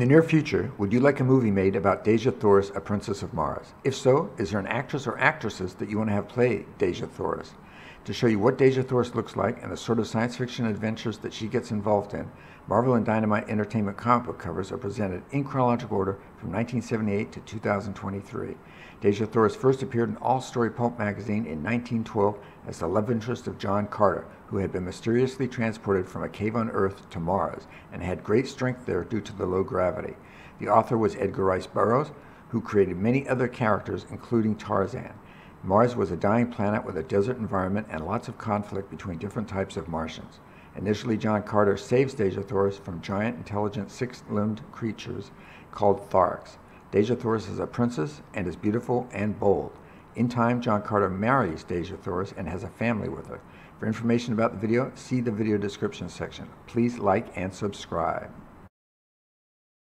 In the near future, would you like a movie made about Dejah Thoris, a princess of Mars? If so, is there an actress or actresses that you want to have play Dejah Thoris? To show you what Dejah Thoris looks like and the sort of science fiction adventures that she gets involved in, Marvel and Dynamite Entertainment comic book covers are presented in chronological order from 1978 to 2023. Dejah Thoris first appeared in All Story Pulp magazine in 1912 as the love interest of John Carter, who had been mysteriously transported from a cave on Earth to Mars and had great strength there due to the low gravity. The author was Edgar Rice Burroughs, who created many other characters, including Tarzan. Mars was a dying planet with a desert environment and lots of conflict between different types of Martians. Initially, John Carter saves Dejah Thoris from giant, intelligent, six-limbed creatures called Tharks. Dejah Thoris is a princess and is beautiful and bold. In time, John Carter marries Dejah Thoris and has a family with her. For information about the video, see the video description section. Please like and subscribe.